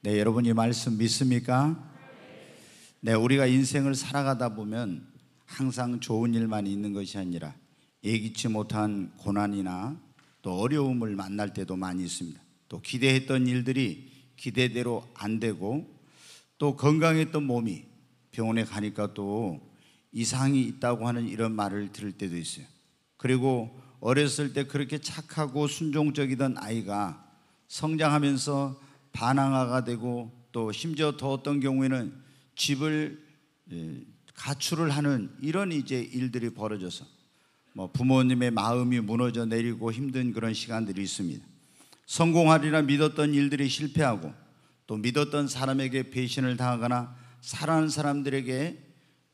네, 여러분 이 말씀 믿습니까? 네, 우리가 인생을 살아가다 보면 항상 좋은 일만 있는 것이 아니라 예기치 못한 고난이나 또 어려움을 만날 때도 많이 있습니다. 또 기대했던 일들이 기대대로 안 되고 또 건강했던 몸이 병원에 가니까 또 이상이 있다고 하는 이런 말을 들을 때도 있어요. 그리고 어렸을 때 그렇게 착하고 순종적이던 아이가 성장하면서 반항아가 되고 또 심지어 더 어떤 경우에는 집을 예, 가출을 하는 이런 이제 일들이 벌어져서 뭐 부모님의 마음이 무너져 내리고 힘든 그런 시간들이 있습니다. 성공하리라 믿었던 일들이 실패하고 또 믿었던 사람에게 배신을 당하거나 사랑하는 사람들에게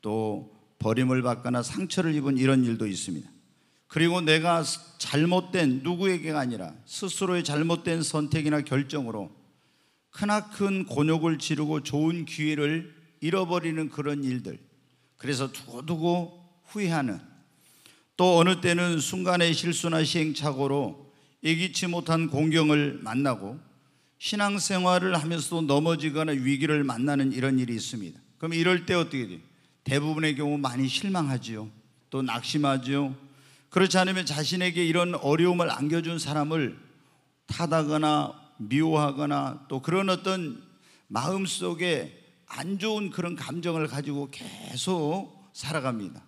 또 버림을 받거나 상처를 입은 이런 일도 있습니다. 그리고 내가 잘못된 누구에게가 아니라 스스로의 잘못된 선택이나 결정으로 크나큰 곤욕을 치르고 좋은 기회를 잃어버리는 그런 일들. 그래서 두고두고 후회하는 또 어느 때는 순간의 실수나 시행착오로 예기치 못한 공경을 만나고 신앙생활을 하면서도 넘어지거나 위기를 만나는 이런 일이 있습니다. 그럼 이럴 때 어떻게 돼요? 대부분의 경우 많이 실망하지요. 또 낙심하지요. 그렇지 않으면 자신에게 이런 어려움을 안겨준 사람을 타다거나 미워하거나 또 그런 어떤 마음 속에 안 좋은 그런 감정을 가지고 계속 살아갑니다.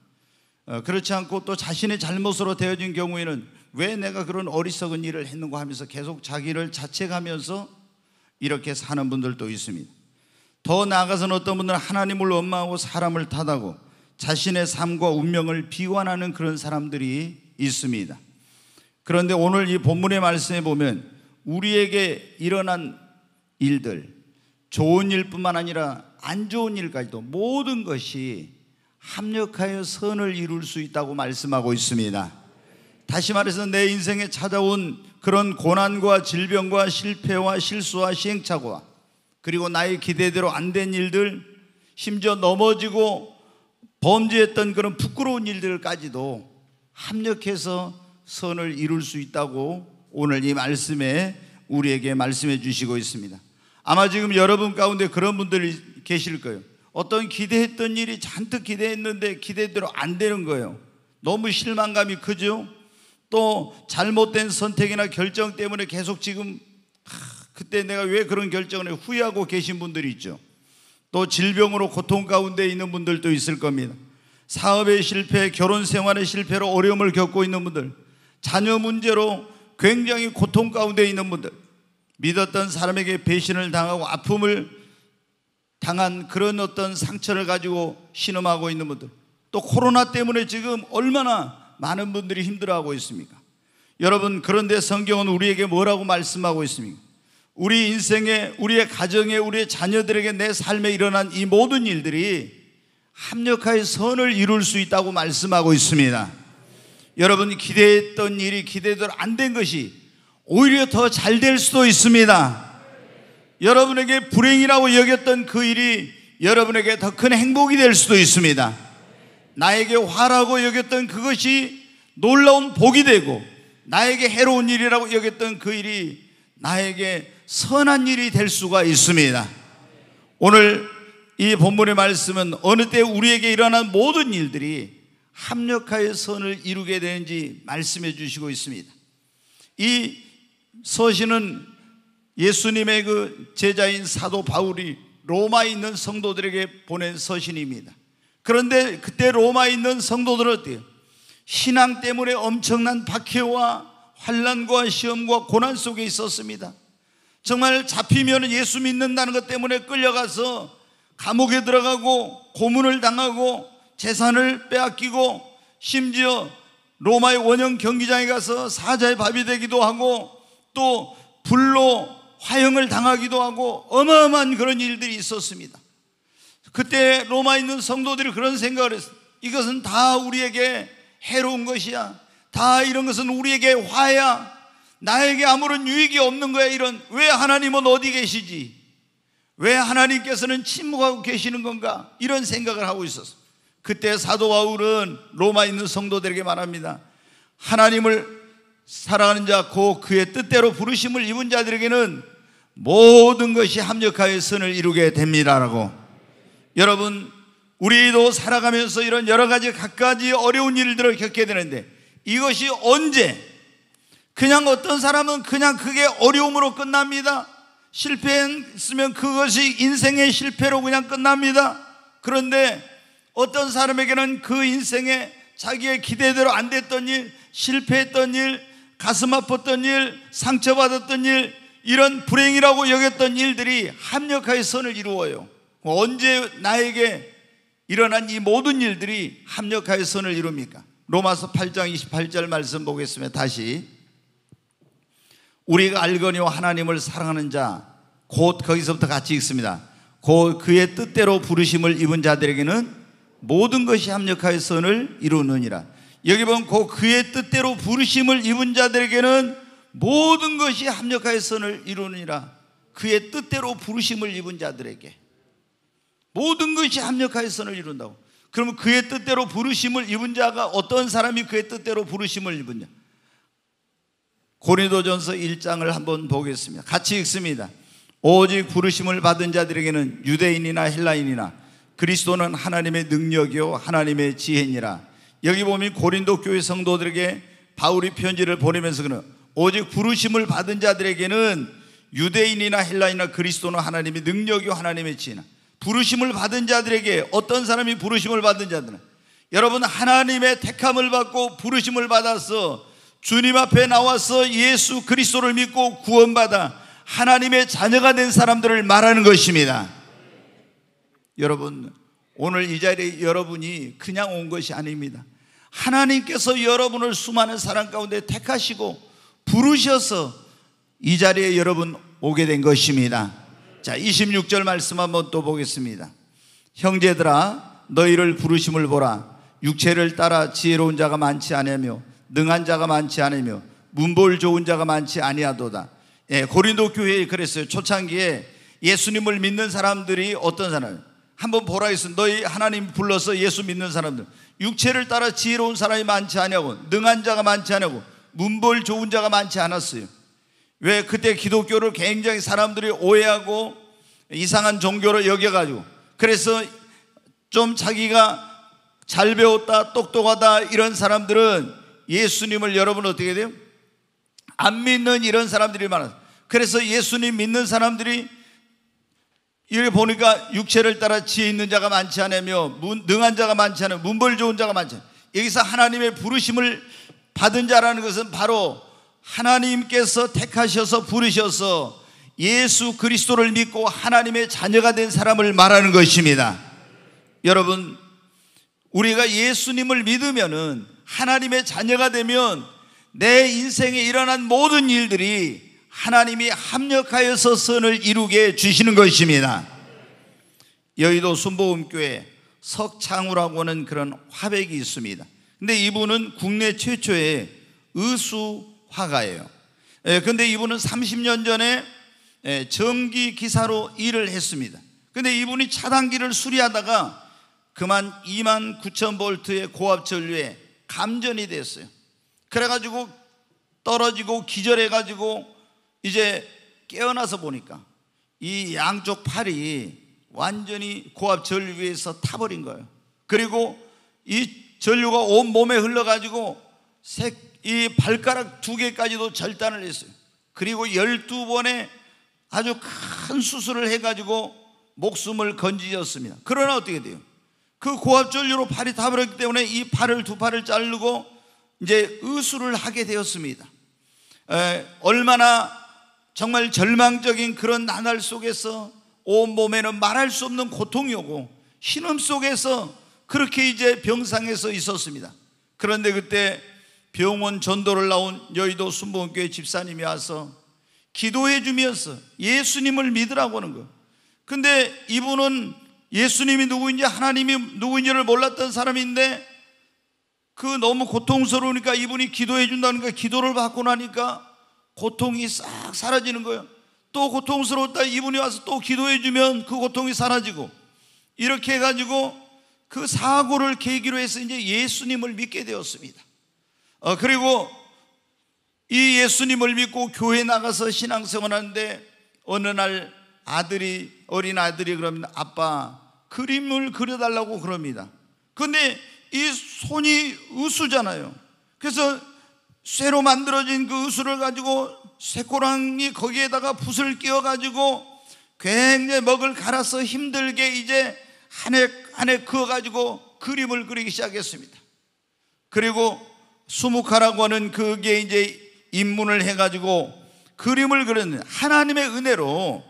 어, 그렇지 않고 또 자신의 잘못으로 되어진 경우에는 왜 내가 그런 어리석은 일을 했는가 하면서 계속 자기를 자책하면서 이렇게 사는 분들도 있습니다. 더 나아가서는 어떤 분들은 하나님을 원망하고 사람을 탓하고 자신의 삶과 운명을 비관하는 그런 사람들이 있습니다. 그런데 오늘 이 본문의 말씀에 보면 우리에게 일어난 일들, 좋은 일뿐만 아니라 안 좋은 일까지도 모든 것이 합력하여 선을 이룰 수 있다고 말씀하고 있습니다. 다시 말해서 내 인생에 찾아온 그런 고난과 질병과 실패와 실수와 시행착오와 그리고 나의 기대대로 안 된 일들, 심지어 넘어지고 범죄했던 그런 부끄러운 일들까지도 합력해서 선을 이룰 수 있다고 오늘 이 말씀에 우리에게 말씀해 주시고 있습니다. 아마 지금 여러분 가운데 그런 분들이 계실 거예요. 어떤 기대했던 일이 잔뜩 기대했는데 기대대로 안 되는 거예요. 너무 실망감이 크죠? 또 잘못된 선택이나 결정 때문에 계속 지금 하, 그때 내가 왜 그런 결정을 후회하고 계신 분들이 있죠. 또 질병으로 고통 가운데 있는 분들도 있을 겁니다. 사업의 실패, 결혼 생활의 실패로 어려움을 겪고 있는 분들, 자녀 문제로 굉장히 고통 가운데 있는 분들, 믿었던 사람에게 배신을 당하고 아픔을 당한 그런 어떤 상처를 가지고 신음하고 있는 분들, 또 코로나 때문에 지금 얼마나 많은 분들이 힘들어하고 있습니까? 여러분, 그런데 성경은 우리에게 뭐라고 말씀하고 있습니까? 우리 인생에, 우리의 가정에, 우리의 자녀들에게 내 삶에 일어난 이 모든 일들이 합력하여 선을 이룰 수 있다고 말씀하고 있습니다. 여러분 기대했던 일이 기대대로 안 된 것이 오히려 더 잘 될 수도 있습니다. 여러분에게 불행이라고 여겼던 그 일이 여러분에게 더 큰 행복이 될 수도 있습니다. 나에게 화라고 여겼던 그것이 놀라운 복이 되고 나에게 해로운 일이라고 여겼던 그 일이 나에게 선한 일이 될 수가 있습니다. 오늘 이 본문의 말씀은 어느 때 우리에게 일어난 모든 일들이 합력하여 선을 이루게 되는지 말씀해 주시고 있습니다. 이 서신은 예수님의 그 제자인 사도 바울이 로마에 있는 성도들에게 보낸 서신입니다. 그런데 그때 로마에 있는 성도들은 어때요? 신앙 때문에 엄청난 박해와 환란과 시험과 고난 속에 있었습니다. 정말 잡히면 예수 믿는다는 것 때문에 끌려가서 감옥에 들어가고 고문을 당하고 재산을 빼앗기고 심지어 로마의 원형 경기장에 가서 사자의 밥이 되기도 하고 또 불로 화형을 당하기도 하고 어마어마한 그런 일들이 있었습니다. 그때 로마에 있는 성도들이 그런 생각을 했어요. 이것은 다 우리에게 해로운 것이야. 다 이런 것은 우리에게 화야. 나에게 아무런 유익이 없는 거야. 이런 왜 하나님은 어디 계시지? 왜 하나님께서는 침묵하고 계시는 건가? 이런 생각을 하고 있었어. 그때 사도 바울은 로마에 있는 성도들에게 말합니다. 하나님을 사랑하는 자, 고 그의 뜻대로 부르심을 입은 자들에게는 모든 것이 합력하여 선을 이루게 됩니다라고. 여러분, 우리도 살아가면서 이런 여러 가지 각가지 어려운 일들을 겪게 되는데 이것이 언제 그냥 어떤 사람은 그냥 그게 어려움으로 끝납니다. 실패했으면 그것이 인생의 실패로 그냥 끝납니다. 그런데 어떤 사람에게는 그 인생에 자기의 기대대로 안 됐던 일, 실패했던 일, 가슴 아팠던 일, 상처받았던 일, 이런 불행이라고 여겼던 일들이 합력하여 선을 이루어요. 언제 나에게 일어난 이 모든 일들이 합력하여 선을 이룹니까? 로마서 8장 28절 말씀 보겠습니다. 다시. 우리가 알거니와 하나님을 사랑하는 자, 곧 거기서부터 같이 읽습니다. 곧 그의 뜻대로 부르심을 입은 자들에게는 모든 것이 합력하여 선을 이루느니라. 여기 보면 곧 그의 뜻대로 부르심을 입은 자들에게는 모든 것이 합력하여 선을 이루느니라. 그의 뜻대로 부르심을 입은 자들에게 모든 것이 합력하여 선을 이룬다고. 그러면 그의 뜻대로 부르심을 입은 자가 어떤 사람이 그의 뜻대로 부르심을 입은 자? 고린도전서 1장을 한번 보겠습니다. 같이 읽습니다. 오직 부르심을 받은 자들에게는 유대인이나 헬라인이나 그리스도는 하나님의 능력이요 하나님의 지혜니라. 여기 보면 고린도 교회 성도들에게 바울이 편지를 보내면서 그는 오직 부르심을 받은 자들에게는 유대인이나 헬라인이나 그리스도는 하나님의 능력이요 하나님의 지혜나. 부르심을 받은 자들에게 어떤 사람이 부르심을 받은 자들은 여러분 하나님의 택함을 받고 부르심을 받아서 주님 앞에 나와서 예수 그리스도를 믿고 구원받아 하나님의 자녀가 된 사람들을 말하는 것입니다. 여러분, 오늘 이 자리에 여러분이 그냥 온 것이 아닙니다. 하나님께서 여러분을 수많은 사람 가운데 택하시고 부르셔서 이 자리에 여러분 오게 된 것입니다. 자, 26절 말씀 한번 또 보겠습니다. 형제들아, 너희를 부르심을 보라. 육체를 따라 지혜로운 자가 많지 않으며 능한 자가 많지 않으며 문볼 좋은 자가 많지 아니하도다. 예, 고린도 교회에 그랬어요. 초창기에 예수님을 믿는 사람들이 어떤 사람? 한번 보라 했어. 너희 하나님 불러서 예수 믿는 사람들. 육체를 따라 지혜로운 사람이 많지 않냐고, 능한 자가 많지 않냐고, 문벌 좋은 자가 많지 않았어요. 왜 그때 기독교를 굉장히 사람들이 오해하고 이상한 종교로 여겨가지고 그래서 좀 자기가 잘 배웠다, 똑똑하다 이런 사람들은 예수님을 여러분 어떻게 돼요? 안 믿는 이런 사람들이 많아요. 그래서 예수님 믿는 사람들이 이렇게 보니까 육체를 따라 지혜 있는 자가 많지 않으며 능한 자가 많지 않으며 문벌 좋은 자가 많지 않으며 여기서 하나님의 부르심을 받은 자라는 것은 바로 하나님께서 택하셔서 부르셔서 예수 그리스도를 믿고 하나님의 자녀가 된 사람을 말하는 것입니다. 여러분, 우리가 예수님을 믿으면은 하나님의 자녀가 되면 내 인생에 일어난 모든 일들이 하나님이 합력하여서 선을 이루게 주시는 것입니다. 여의도 순복음교회 석창우라고 하는 그런 화백이 있습니다. 근데 이분은 국내 최초의 의수 화가예요. 예, 근데 이분은 30년 전에 예, 전기 기사로 일을 했습니다. 근데 이분이 차단기를 수리하다가 그만 2만 9천 볼트의 고압 전류에 감전이 됐어요. 그래가지고 떨어지고 기절해가지고 이제 깨어나서 보니까 이 양쪽 팔이 완전히 고압 전류에서 타버린 거예요. 그리고 이 전류가 온 몸에 흘러가지고 이 발가락 두 개까지도 절단을 했어요. 그리고 12번에 아주 큰 수술을 해가지고 목숨을 건지셨습니다. 그러나 어떻게 돼요? 그 고압 전류로 팔이 타버렸기 때문에 이 팔을 두 팔을 자르고 이제 의수를 하게 되었습니다. 에, 얼마나 정말 절망적인 그런 나날 속에서 온 몸에는 말할 수 없는 고통이 오고 신음 속에서 그렇게 이제 병상에서 있었습니다. 그런데 그때 병원 전도를 나온 여의도 순복음교회 집사님이 와서 기도해 주면서 예수님을 믿으라고 하는 거예요. 근데 이분은 예수님이 누구인지 하나님이 누구인지를 몰랐던 사람인데 그 너무 고통스러우니까 이분이 기도해 준다는 거 기도를 받고 나니까 고통이 싹 사라지는 거예요. 또 고통스러웠다 이분이 와서 또 기도해 주면 그 고통이 사라지고 이렇게 해가지고 그 사고를 계기로 해서 이제 예수님을 믿게 되었습니다. 어, 그리고 이 예수님을 믿고 교회 나가서 신앙생활 하는데 어느 날 아들이 어린 아들이 그러면 아빠 그림을 그려달라고 그럽니다. 근데 이 손이 으수잖아요. 그래서 쇠로 만들어진 그 으수를 가지고 쇠꼬랑이 거기에다가 붓을 끼워 가지고 굉장히 먹을 갈아서 힘들게 이제 한 해 한 해 그어 가지고 그림을 그리기 시작했습니다. 그리고 수묵하라고 하는 그게 이제 입문을 해 가지고 그림을 그리는 하나님의 은혜로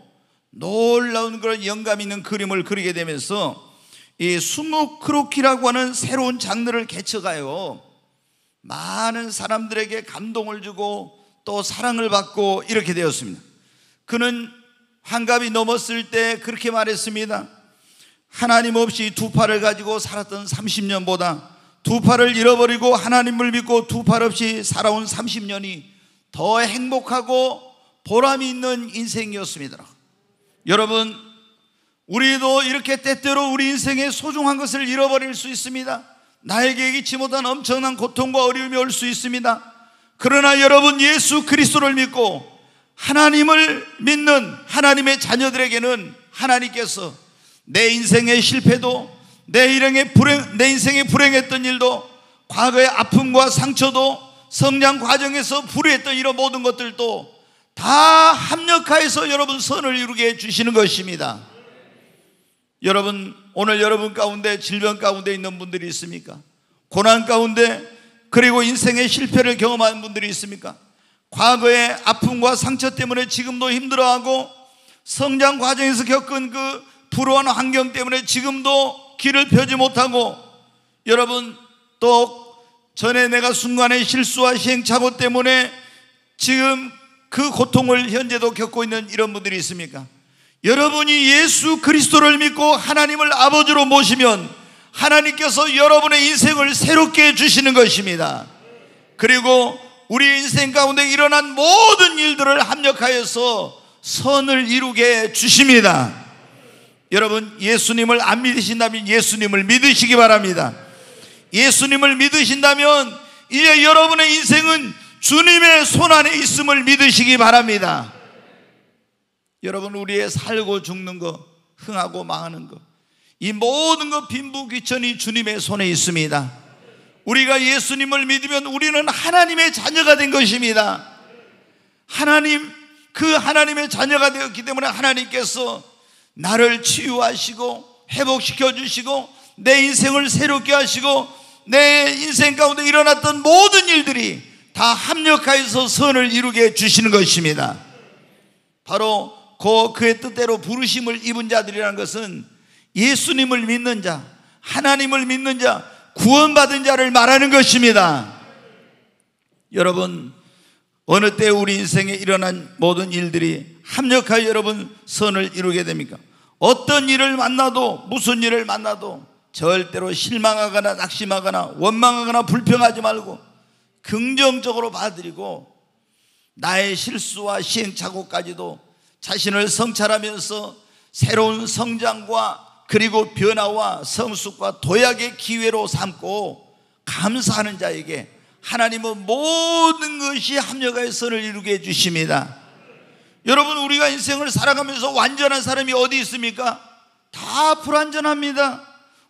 놀라운 그런 영감 있는 그림을 그리게 되면서 이 수묵 크로키라고 하는 새로운 장르를 개척하여 많은 사람들에게 감동을 주고 또 사랑을 받고 이렇게 되었습니다. 그는 환갑이 넘었을 때 그렇게 말했습니다. 하나님 없이 두 팔을 가지고 살았던 30년보다 두 팔을 잃어버리고 하나님을 믿고 두 팔 없이 살아온 30년이 더 행복하고 보람이 있는 인생이었습니다. 여러분, 우리도 이렇게 때때로 우리 인생의 소중한 것을 잃어버릴 수 있습니다. 나에게 예기치 못한 엄청난 고통과 어려움이 올 수 있습니다. 그러나 여러분 예수 그리스도를 믿고 하나님을 믿는 하나님의 자녀들에게는 하나님께서 내 인생의 실패도 내 인생의 불행 내 인생의 불행했던 일도 과거의 아픔과 상처도 성장 과정에서 불의했던 이런 모든 것들도 다 합력하여서 여러분 선을 이루게 해 주시는 것입니다. 여러분 오늘 여러분 가운데 질병 가운데 있는 분들이 있습니까? 고난 가운데 그리고 인생의 실패를 경험한 분들이 있습니까? 과거의 아픔과 상처 때문에 지금도 힘들어하고 성장 과정에서 겪은 그 불우한 환경 때문에 지금도 길을 펴지 못하고 여러분 또 전에 내가 순간의 실수와 시행착오 때문에 지금 그 고통을 현재도 겪고 있는 이런 분들이 있습니까? 여러분이 예수 그리스도를 믿고 하나님을 아버지로 모시면 하나님께서 여러분의 인생을 새롭게 해주시는 것입니다. 그리고 우리 인생 가운데 일어난 모든 일들을 합력하여서 선을 이루게 주십니다. 여러분, 예수님을 안 믿으신다면 예수님을 믿으시기 바랍니다. 예수님을 믿으신다면 이제 여러분의 인생은 주님의 손 안에 있음을 믿으시기 바랍니다. 여러분 우리의 살고 죽는 거, 흥하고 망하는 거, 이 모든 것 빈부귀천이 주님의 손에 있습니다. 우리가 예수님을 믿으면 우리는 하나님의 자녀가 된 것입니다. 하나님, 그 하나님의 자녀가 되었기 때문에 하나님께서 나를 치유하시고 회복시켜 주시고 내 인생을 새롭게 하시고 내 인생 가운데 일어났던 모든 일들이 다 합력하여서 선을 이루게 주시는 것입니다. 바로 그 그의 뜻대로 부르심을 입은 자들이라는 것은 예수님을 믿는 자, 하나님을 믿는 자, 구원받은 자를 말하는 것입니다. 여러분, 어느 때 우리 인생에 일어난 모든 일들이 합력하여 여러분 선을 이루게 됩니까? 어떤 일을 만나도 무슨 일을 만나도 절대로 실망하거나 낙심하거나 원망하거나 불평하지 말고 긍정적으로 받아들이고 나의 실수와 시행착오까지도 자신을 성찰하면서 새로운 성장과 그리고 변화와 성숙과 도약의 기회로 삼고 감사하는 자에게 하나님은 모든 것이 합력하여 선을 이루게 해주십니다. 여러분, 우리가 인생을 살아가면서 완전한 사람이 어디 있습니까? 다 불완전합니다.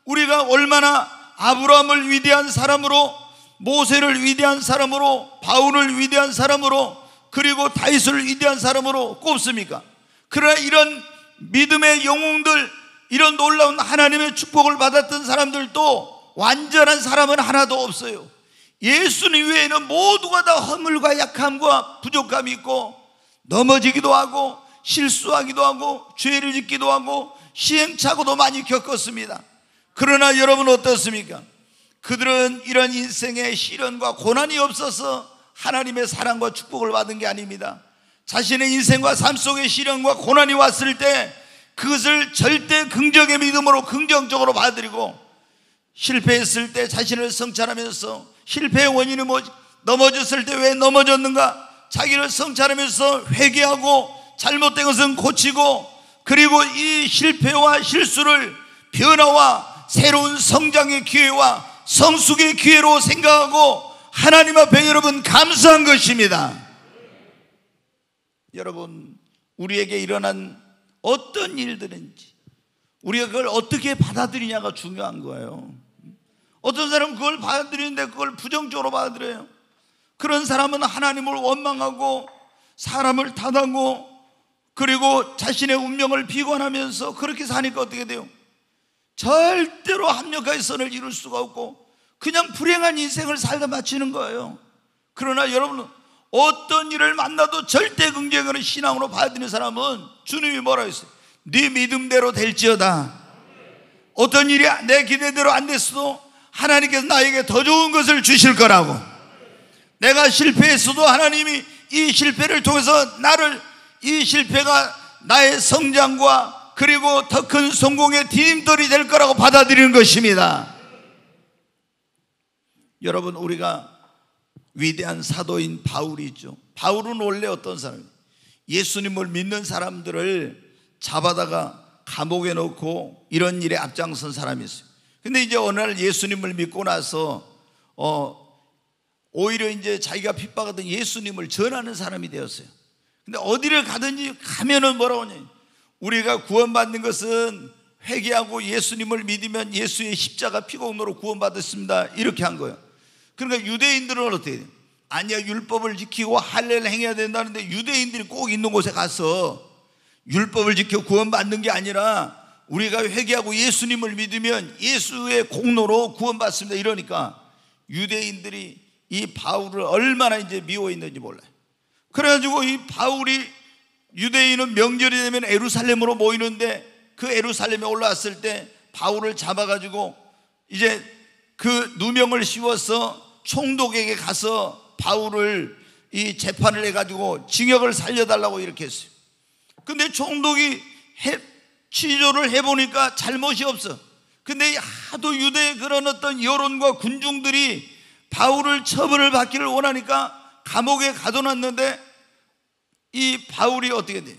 우리가 얼마나 아브라함을 위대한 사람으로 모세를 위대한 사람으로 바울을 위대한 사람으로 그리고 다윗을 위대한 사람으로 꼽습니까? 그러나 이런 믿음의 영웅들 이런 놀라운 하나님의 축복을 받았던 사람들도 완전한 사람은 하나도 없어요. 예수님 외에는 모두가 다 허물과 약함과 부족함이 있고 넘어지기도 하고 실수하기도 하고 죄를 짓기도 하고 시행착오도 많이 겪었습니다. 그러나 여러분 어떻습니까? 그들은 이런 인생의 시련과 고난이 없어서 하나님의 사랑과 축복을 받은 게 아닙니다. 자신의 인생과 삶 속에 시련과 고난이 왔을 때 그것을 절대 긍정의 믿음으로 긍정적으로 받아들이고 실패했을 때 자신을 성찰하면서 실패의 원인이 뭐 넘어졌을 때 왜 넘어졌는가 자기를 성찰하면서 회개하고 잘못된 것은 고치고 그리고 이 실패와 실수를 변화와 새로운 성장의 기회와 성숙의 기회로 생각하고 하나님 앞에 여러분 감사한 것입니다. 여러분 우리에게 일어난 어떤 일들인지 우리가 그걸 어떻게 받아들이냐가 중요한 거예요. 어떤 사람은 그걸 받아들이는데 그걸 부정적으로 받아들여요. 그런 사람은 하나님을 원망하고 사람을 탓하고 그리고 자신의 운명을 비관하면서 그렇게 사니까 어떻게 돼요? 절대로 합력하게 선을 이룰 수가 없고 그냥 불행한 인생을 살다 마치는 거예요. 그러나 여러분 어떤 일을 만나도 절대 긍정하는 신앙으로 받아들이는 사람은 주님이 뭐라 했어요? 네 믿음대로 될지어다. 어떤 일이 내 기대대로 안 됐어도 하나님께서 나에게 더 좋은 것을 주실 거라고. 내가 실패했어도 하나님이 이 실패를 통해서 나를 이 실패가 나의 성장과 그리고 더 큰 성공의 디딤돌이 될 거라고 받아들이는 것입니다. 여러분 우리가 위대한 사도인 바울이 있죠. 바울은 원래 어떤 사람이에요? 예수님을 믿는 사람들을 잡아다가 감옥에 넣고 이런 일에 앞장선 사람이 있어요. 근데 이제 어느 날 예수님을 믿고 나서 어 오히려 이제 자기가 핍박하던 예수님을 전하는 사람이 되었어요. 근데 어디를 가든지 가면은 뭐라고 하냐? 우리가 구원받는 것은 회개하고 예수님을 믿으면 예수의 십자가 피공로로 구원받았습니다. 이렇게 한 거예요. 그러니까 유대인들은 어떻게 돼요? 아니야 율법을 지키고 할례를 행해야 된다는데 유대인들이 꼭 있는 곳에 가서 율법을 지켜 구원받는 게 아니라 우리가 회개하고 예수님을 믿으면 예수의 공로로 구원받습니다. 이러니까 유대인들이 이 바울을 얼마나 이제 미워 있는지 몰라요. 그래가지고 이 바울이 유대인은 명절이 되면 에루살렘으로 모이는데 그 에루살렘에 올라왔을 때 바울을 잡아가지고 이제 그 누명을 씌워서 총독에게 가서 바울을 이 재판을 해가지고 징역을 살려달라고 이렇게 했어요. 근데 총독이 해, 취조를 해보니까 잘못이 없어. 근데 하도 유대의 그런 어떤 여론과 군중들이 바울을 처벌을 받기를 원하니까 감옥에 가둬놨는데 이 바울이 어떻게 돼?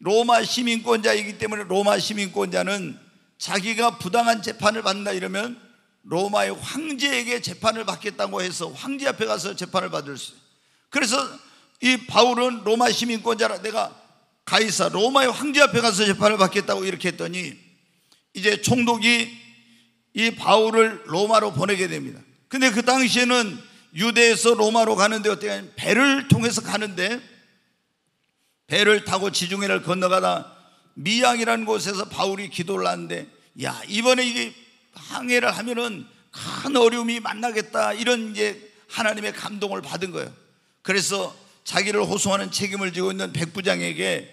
로마 시민권자이기 때문에 로마 시민권자는 자기가 부당한 재판을 받는다 이러면 로마의 황제에게 재판을 받겠다고 해서 황제 앞에 가서 재판을 받을 수. 그래서 이 바울은 로마 시민권자라 내가 가이사 로마의 황제 앞에 가서 재판을 받겠다고 이렇게 했더니 이제 총독이 이 바울을 로마로 보내게 됩니다. 근데 그 당시에는 유대에서 로마로 가는데 어떻게 하냐면 배를 통해서 가는데 배를 타고 지중해를 건너가다 미양이라는 곳에서 바울이 기도를 하는데 야 이번에 이게 항해를 하면은 큰 어려움이 만나겠다 이런 이제 하나님의 감동을 받은 거예요. 그래서 자기를 호송하는 책임을 지고 있는 백부장에게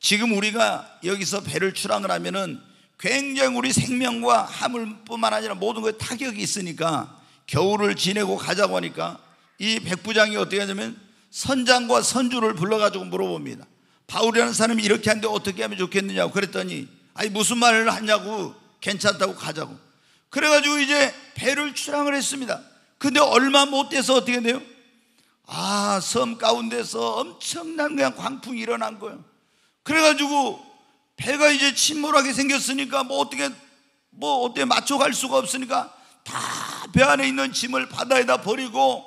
지금 우리가 여기서 배를 출항을 하면은 굉장히 우리 생명과 화물뿐만 아니라 모든 것에 타격이 있으니까 겨울을 지내고 가자고 하니까 이 백부장이 어떻게 하냐면 선장과 선주를 불러가지고 물어봅니다. 바울이라는 사람이 이렇게 하는데 어떻게 하면 좋겠느냐고 그랬더니 아니 무슨 말을 하냐고 괜찮다고 가자고 그래가지고 이제 배를 출항을 했습니다. 근데 얼마 못 돼서 어떻게 돼요? 아, 섬 가운데서 엄청난 그냥 광풍이 일어난 거예요. 그래가지고 배가 이제 침몰하게 생겼으니까 뭐 어떻게 뭐 어떻게 맞춰갈 수가 없으니까 다 배 안에 있는 짐을 바다에다 버리고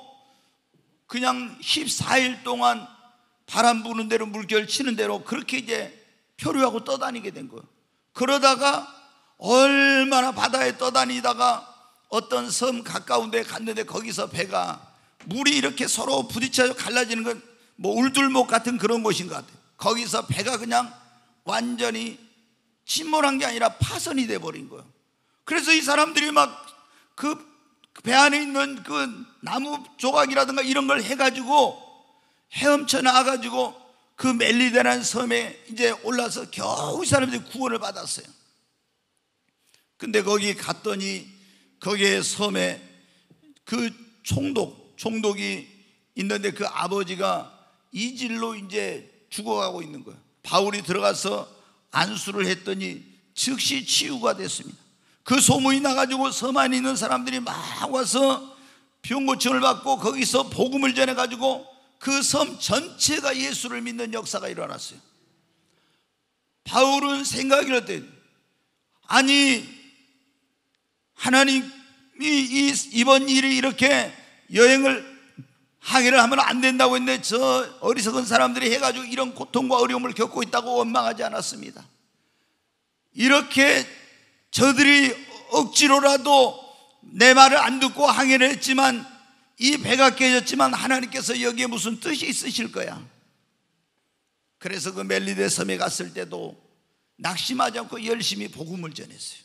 그냥 14일 동안 바람 부는 대로 물결 치는 대로 그렇게 이제 표류하고 떠다니게 된 거예요. 그러다가 얼마나 바다에 떠다니다가 어떤 섬 가까운 데 갔는데 거기서 배가 물이 이렇게 서로 부딪혀서 갈라지는 건 뭐 울들목 같은 그런 곳인 것 같아요. 거기서 배가 그냥 완전히 침몰한 게 아니라 파손이 돼 버린 거예요. 그래서 이 사람들이 막 그 배 안에 있는 그 나무 조각이라든가 이런 걸 해가지고 헤엄쳐 나가가지고 그 멜리데라는 섬에 이제 올라서 겨우 이 사람들이 구원을 받았어요. 근데 거기 갔더니 거기에 섬에 그 총독, 총독이 있는데 그 아버지가 이질로 이제 죽어가고 있는 거예요. 바울이 들어가서 안수를 했더니 즉시 치유가 됐습니다. 그 소문이 나가지고 섬 안에 있는 사람들이 막 와서 병고침을 받고 거기서 복음을 전해가지고 그 섬 전체가 예수를 믿는 역사가 일어났어요. 바울은 생각이 어때? 아니, 하나님이 이번 일이 이렇게 여행을 항해를 하면 안 된다고 했는데 저 어리석은 사람들이 해가지고 이런 고통과 어려움을 겪고 있다고 원망하지 않았습니다. 이렇게 저들이 억지로라도 내 말을 안 듣고 항해를 했지만 이 배가 깨졌지만 하나님께서 여기에 무슨 뜻이 있으실 거야. 그래서 그 멜리데 섬에 갔을 때도 낙심하지 않고 열심히 복음을 전했어요.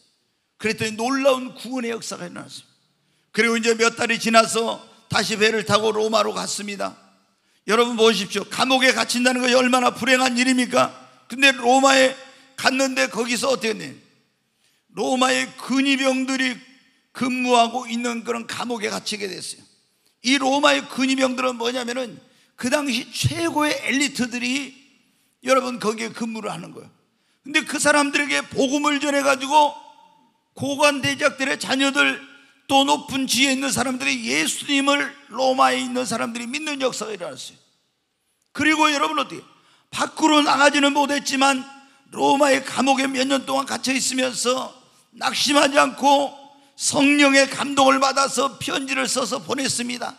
그랬더니 놀라운 구원의 역사가 일어났어요. 그리고 이제 몇 달이 지나서 다시 배를 타고 로마로 갔습니다. 여러분 보십시오. 감옥에 갇힌다는 것이 얼마나 불행한 일입니까? 근데 로마에 갔는데 거기서 어떻게? 로마의 근위병들이 근무하고 있는 그런 감옥에 갇히게 됐어요. 이 로마의 근위병들은 뭐냐면은 그 당시 최고의 엘리트들이 여러분 거기에 근무를 하는 거예요. 근데 그 사람들에게 복음을 전해가지고 고관 대작들의 자녀들 또 높은 지위에 있는 사람들이 예수님을 로마에 있는 사람들이 믿는 역사가 일어났어요. 그리고 여러분 어떻게 밖으로 나가지는 못했지만 로마의 감옥에 몇 년 동안 갇혀 있으면서 낙심하지 않고 성령의 감동을 받아서 편지를 써서 보냈습니다.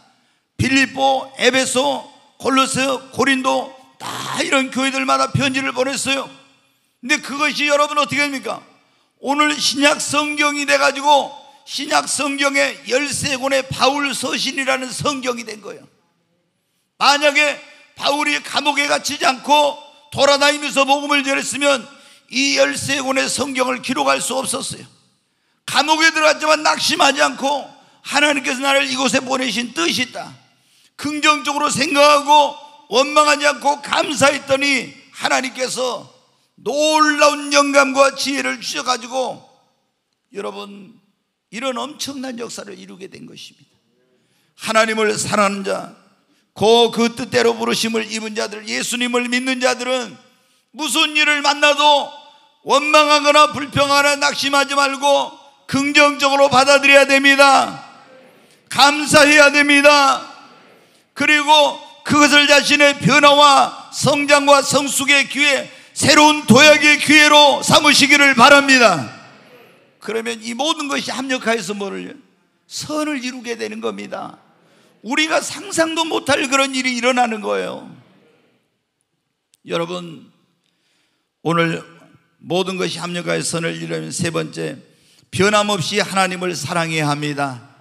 빌립보, 에베소, 골로새, 고린도 다 이런 교회들마다 편지를 보냈어요. 근데 그것이 여러분 어떻게 됩니까? 오늘 신약 성경이 돼가지고 신약 성경의 열세 권의 바울 서신이라는 성경이 된 거예요. 만약에 바울이 감옥에 갇히지 않고 돌아다니면서 복음을 전했으면 이 열세 권의 성경을 기록할 수 없었어요. 감옥에 들어갔지만 낙심하지 않고 하나님께서 나를 이곳에 보내신 뜻이 있다. 긍정적으로 생각하고 원망하지 않고 감사했더니 하나님께서 놀라운 영감과 지혜를 주셔가지고 여러분 이런 엄청난 역사를 이루게 된 것입니다. 하나님을 사랑하는 자, 그, 그 뜻대로 부르심을 입은 자들, 예수님을 믿는 자들은 무슨 일을 만나도 원망하거나 불평하거나 낙심하지 말고 긍정적으로 받아들여야 됩니다. 감사해야 됩니다. 그리고 그것을 자신의 변화와 성장과 성숙의 기회, 새로운 도약의 기회로 삼으시기를 바랍니다. 그러면 이 모든 것이 합력하여서 뭐를 선을 이루게 되는 겁니다. 우리가 상상도 못할 그런 일이 일어나는 거예요. 여러분, 오늘 모든 것이 합력하여 선을 이루면 세 번째, 변함없이 하나님을 사랑해야 합니다.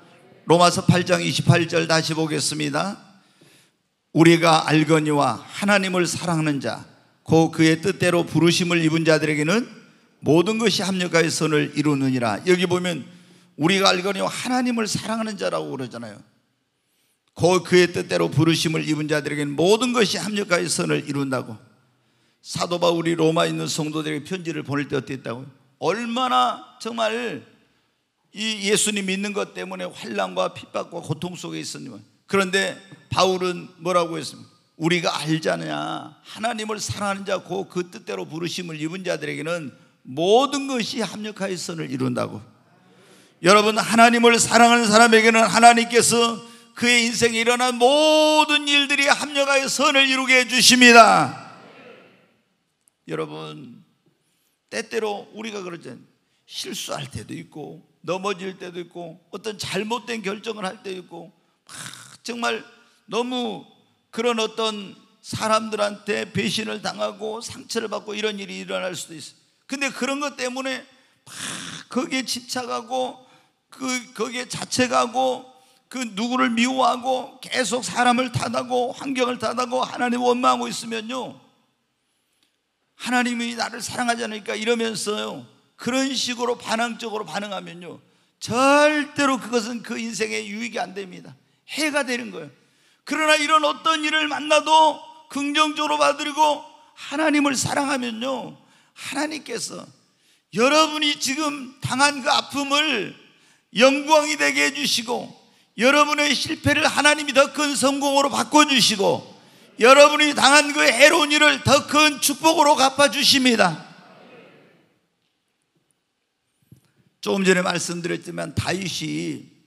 로마서 8장 28절 다시 보겠습니다. 우리가 알거니와 하나님을 사랑하는 자, 그 그의 뜻대로 부르심을 입은 자들에게는 모든 것이 합력하여 선을 이루느니라. 여기 보면 우리가 알거니와 하나님을 사랑하는 자라고 그러잖아요. 그 그의 뜻대로 부르심을 입은 자들에게는 모든 것이 합력하여 선을 이룬다고. 사도 바울이 로마에 있는 성도들에게 편지를 보낼 때 어땠다고요? 얼마나 정말 이 예수님 믿는 것 때문에 환란과 핍박과 고통 속에 있었지만 그런데 바울은 뭐라고 했습니까? 우리가 알잖냐. 하나님을 사랑하는 자 고 그 뜻대로 부르심을 입은 자들에게는 모든 것이 합력하여 선을 이룬다고. 여러분, 하나님을 사랑하는 사람에게는 하나님께서 그의 인생에 일어난 모든 일들이 합력하여 선을 이루게 해주십니다. 여러분, 때때로 우리가 그러잖아요. 실수할 때도 있고, 넘어질 때도 있고, 어떤 잘못된 결정을 할 때도 있고, 정말 너무 그런 어떤 사람들한테 배신을 당하고 상처를 받고 이런 일이 일어날 수도 있어요. 근데 그런 것 때문에 막 거기에 집착하고 그 거기에 자책하고 그 누구를 미워하고 계속 사람을 탓하고 환경을 탓하고 하나님 원망하고 있으면요. 하나님이 나를 사랑하지 않으니까 이러면서요. 그런 식으로 반항적으로 반응하면요. 절대로 그것은 그 인생에 유익이 안 됩니다. 해가 되는 거예요. 그러나 이런 어떤 일을 만나도 긍정적으로 받아들이고 하나님을 사랑하면요. 하나님께서 여러분이 지금 당한 그 아픔을 영광이 되게 해주시고 여러분의 실패를 하나님이 더 큰 성공으로 바꿔주시고 여러분이 당한 그 해로운 일을 더 큰 축복으로 갚아주십니다. 조금 전에 말씀드렸지만 다윗이